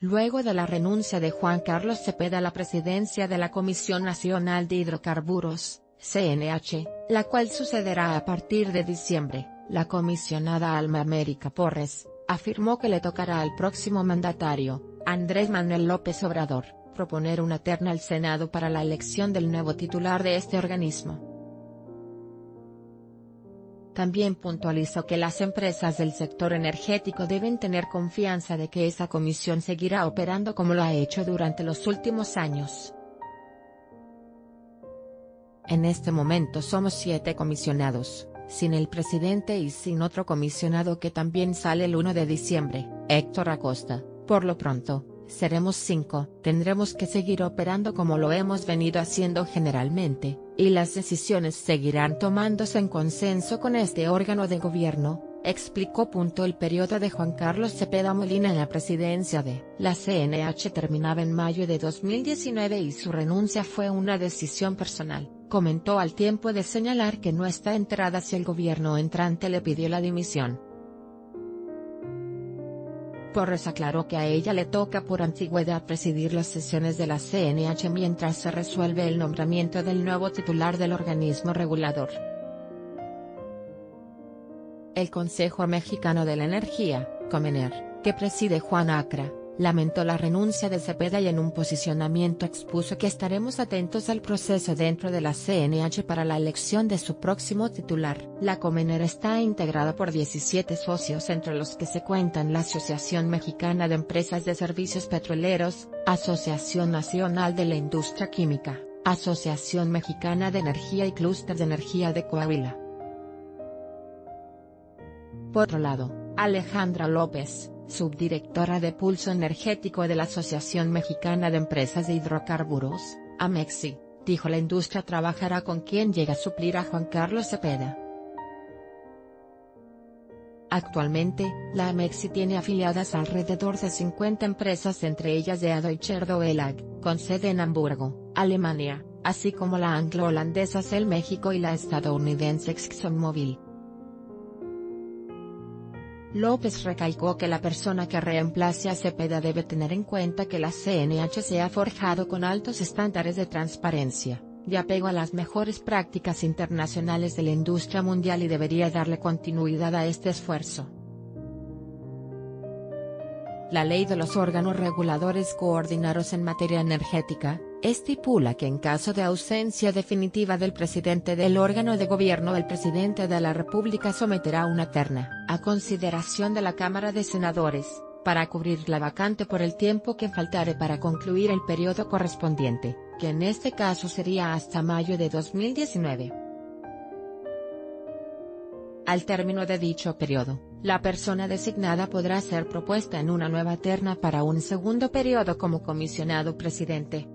luego de la renuncia de Juan Carlos Cepeda a la presidencia de la Comisión Nacional de Hidrocarburos, CNH, la cual sucederá a partir de diciembre, la comisionada Alma América Porres, afirmó que le tocará al próximo mandatario, Andrés Manuel López Obrador, proponer una terna al Senado para la elección del nuevo titular de este organismo. También puntualizó que las empresas del sector energético deben tener confianza de que esa comisión seguirá operando como lo ha hecho durante los últimos años. En este momento somos siete comisionados, sin el presidente y sin otro comisionado que también sale el 1 de diciembre, Héctor Acosta, por lo pronto, seremos cinco. Tendremos que seguir operando como lo hemos venido haciendo generalmente, y las decisiones seguirán tomándose en consenso con este órgano de gobierno, explicó. El periodo de Juan Carlos Cepeda Molina en la presidencia de la CNH terminaba en mayo de 2019 y su renuncia fue una decisión personal, comentó al tiempo de señalar que no está enterada si el gobierno entrante le pidió la dimisión. Porres aclaró que a ella le toca por antigüedad presidir las sesiones de la CNH mientras se resuelve el nombramiento del nuevo titular del organismo regulador. El Consejo Mexicano de la Energía, Comener, que preside Juan Acra, lamentó la renuncia de Cepeda y en un posicionamiento expuso que estaremos atentos al proceso dentro de la CNH para la elección de su próximo titular. La Comener está integrada por 17 socios entre los que se cuentan la Asociación Mexicana de Empresas de Servicios Petroleros, Asociación Nacional de la Industria Química, Asociación Mexicana de Energía y Clúster de Energía de Coahuila. Por otro lado, Alejandra López, subdirectora de Pulso Energético de la Asociación Mexicana de Empresas de Hidrocarburos, AMEXI, dijo la industria trabajará con quien llega a suplir a Juan Carlos Cepeda. Actualmente, la AMEXI tiene afiliadas alrededor de 50 empresas entre ellas de Deutscher Doelag, con sede en Hamburgo, Alemania, así como la anglo-holandesa Cell México y la estadounidense ExxonMobil. López recalcó que la persona que reemplace a Cepeda debe tener en cuenta que la CNH se ha forjado con altos estándares de transparencia, y apego a las mejores prácticas internacionales de la industria mundial y debería darle continuidad a este esfuerzo. La ley de los órganos reguladores coordinados en materia energética, estipula que en caso de ausencia definitiva del presidente del órgano de gobierno el presidente de la República someterá una terna, a consideración de la Cámara de Senadores, para cubrir la vacante por el tiempo que faltare para concluir el periodo correspondiente, que en este caso sería hasta mayo de 2019. Al término de dicho periodo, la persona designada podrá ser propuesta en una nueva terna para un segundo periodo como comisionado presidente.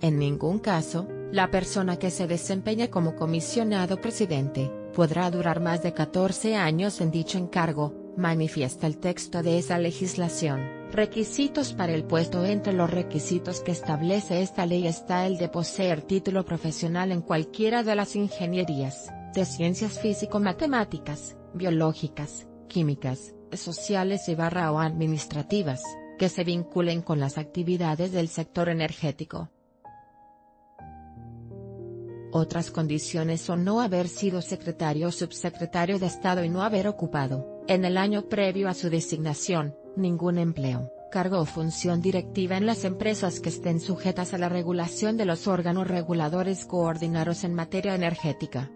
En ningún caso, la persona que se desempeña como comisionado presidente, podrá durar más de 14 años en dicho encargo, manifiesta el texto de esa legislación. Requisitos para el puesto Entre los requisitos que establece esta ley está el de poseer título profesional en cualquiera de las ingenierías, de ciencias físico-matemáticas, biológicas, químicas, sociales y barra o administrativas, que se vinculen con las actividades del sector energético. Otras condiciones son no haber sido secretario o subsecretario de Estado y no haber ocupado, en el año previo a su designación, ningún empleo, cargo o función directiva en las empresas que estén sujetas a la regulación de los órganos reguladores coordinados en materia energética.